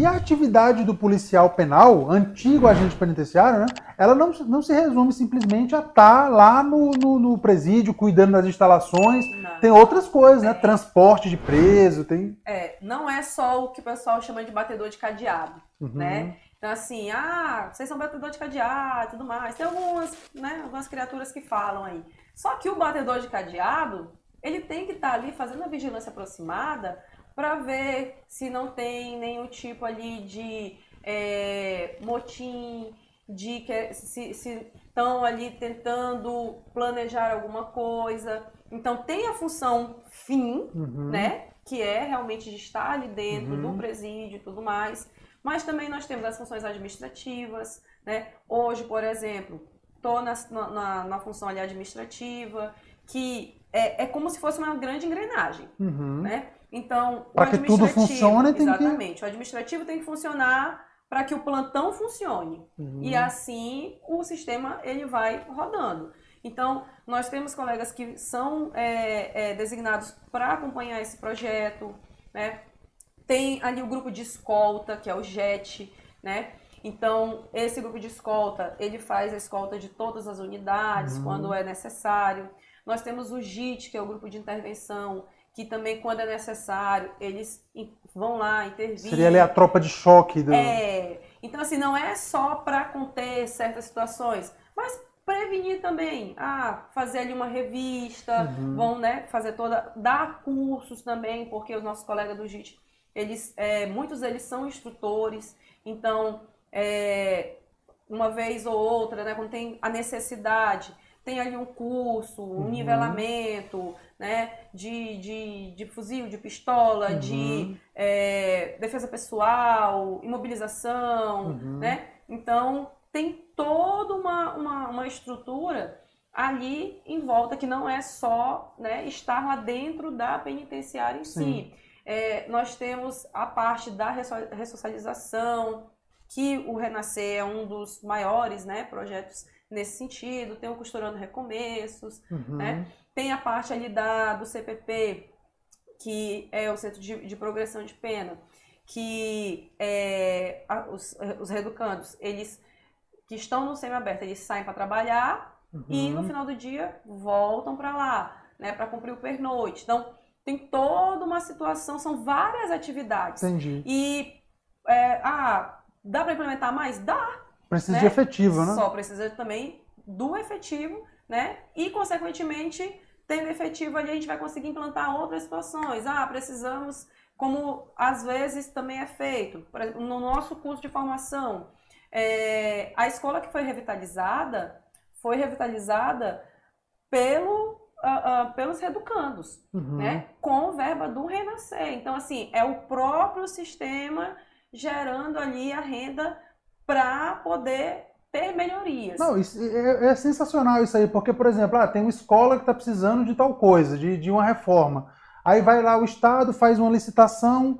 E a atividade do policial penal, antigo agente penitenciário, né? Ela não, não se resume simplesmente a estar tá lá no, no, no presídio, cuidando das instalações. Não. Tem outras coisas, né? Transporte de preso, tem. É, não é só o que o pessoal chama de batedor de cadeado, uhum. né? Então, assim, ah, vocês são batedor de cadeado e tudo mais. Tem algumas, né, algumas criaturas que falam aí. Só que o batedor de cadeado, ele tem que estar tá ali fazendo a vigilância aproximada para ver se não tem nenhum tipo ali de é, motim, de que se estão ali tentando planejar alguma coisa. Então tem a função fim, uhum. né? Que é realmente de estar ali dentro uhum. do presídio e tudo mais. Mas também nós temos as funções administrativas, né? Hoje, por exemplo, estou na, na, na, função ali administrativa, que é, é como se fosse uma grande engrenagem, uhum. né? Então, para que tudo funcione, tem exatamente, que... o administrativo tem que funcionar para que o plantão funcione. Uhum. E assim o sistema ele vai rodando. Então, nós temos colegas que são é, é, designados para acompanhar esse projeto, né? Tem ali o grupo de escolta, que é o JET, né? Então, esse grupo de escolta, ele faz a escolta de todas as unidades uhum. quando é necessário. Nós temos o JIT, que é o grupo de intervenção, que também, quando é necessário, eles vão lá intervir. Seria ali a tropa de choque. Do... É. Então, assim, não é só para conter certas situações, mas prevenir também. Ah, fazer ali uma revista, uhum. vão, né, fazer toda... Dar cursos também, porque os nossos colegas do JIT eles, é, muitos deles são instrutores, então, é, uma vez ou outra, né, quando tem a necessidade, tem ali um curso, um uhum. nivelamento, né, de, de, de fuzil, de pistola, uhum. de é, defesa pessoal, imobilização, uhum. né? Então, tem toda uma, uma, uma estrutura ali em volta que não é só né, estar lá dentro da penitenciária em Sim. si. É, nós temos a parte da ressocialização, que o Renascer é um dos maiores né, projetos nesse sentido. Tem o Costurando Recomeços, uhum. né? tem a parte ali da, do CPP, que é o Centro de, de Progressão de Pena, que é, a, os, os reeducandos, eles que estão no semiaberto, eles saem para trabalhar uhum. e no final do dia voltam para lá, né, para cumprir o pernoite. Então, tem toda uma situação, são várias atividades. Entendi. E, é, ah, dá para implementar mais? Dá. Precisa né? de efetivo, né? Só precisa também do efetivo, né? E, consequentemente, tendo efetivo ali, a gente vai conseguir implantar outras situações. Ah, precisamos, como às vezes também é feito, no nosso curso de formação, é, a escola que foi revitalizada, foi revitalizada pelo uh, uh, pelos reeducandos, uhum. né? Com verba do Renascer. Então, assim, é o próprio sistema gerando ali a renda para poder ter melhorias. Não, isso é, é, sensacional isso aí, porque, por exemplo, ah, tem uma escola que está precisando de tal coisa, de, de uma reforma. Aí vai lá o Estado, faz uma licitação,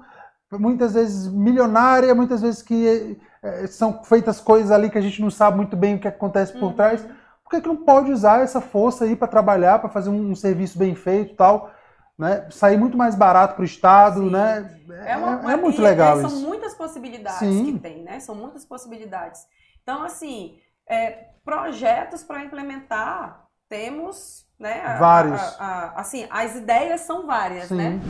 muitas vezes milionária, muitas vezes que é, são feitas coisas ali que a gente não sabe muito bem o que acontece por uhum. trás por que, que não pode usar essa força aí para trabalhar, para fazer um, um, serviço bem feito tal? Né? Sair muito mais barato para o Estado, Sim. né? É, uma, é, é muito legal são isso. São muitas possibilidades Sim. que tem, né? São muitas possibilidades. Então, assim, é, projetos para implementar, temos, né? Vários. A, a, a, assim, as ideias são várias, Sim. né?